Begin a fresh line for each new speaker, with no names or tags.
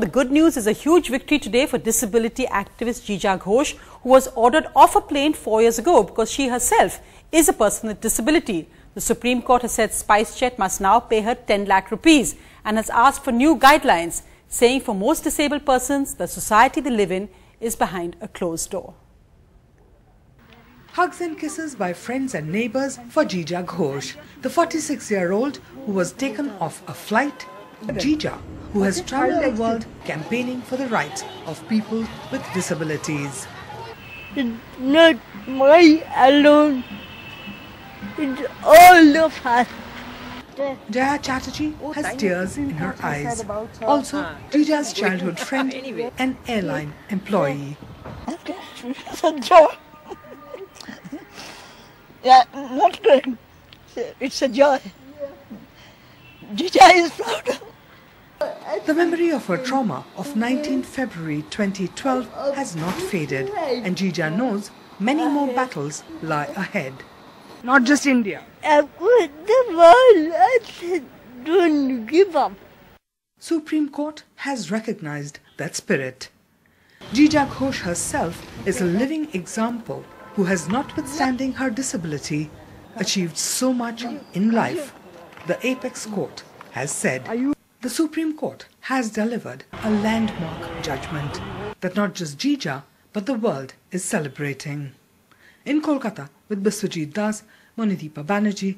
The good news is a huge victory today for disability activist Jeeja Ghosh, who was ordered off a plane four years ago because she herself is a person with disability. The Supreme Court has said SpiceJet must now pay her 10 lakh rupees and has asked for new guidelines, saying for most disabled persons, the society they live in is behind a closed door.
Hugs and kisses by friends and neighbors for Jeeja Ghosh, the 46-year-old who was taken off a flight. Jeeja, who has traveled the world campaigning for the rights of people with disabilities.
It's not my alone. It's all of us.
Jaya Chatterjee has tears in her eyes. Also, Jeeja's childhood friend and airline employee.
It's a joy. yeah, not good. It's a joy. Jeeja is proud.
The memory of her trauma of 19 February 2012 has not faded, and Jeeja knows many more battles lie ahead. Not just India.
The world, don't give up.
Supreme Court has recognized that spirit. Jeeja Ghosh herself is a living example who has, notwithstanding her disability, achieved so much in life. The apex court has said the Supreme Court has delivered a landmark judgment that not just Jeeja but the world is celebrating. In Kolkata with Biswajit Das, Monideepa Banerjee,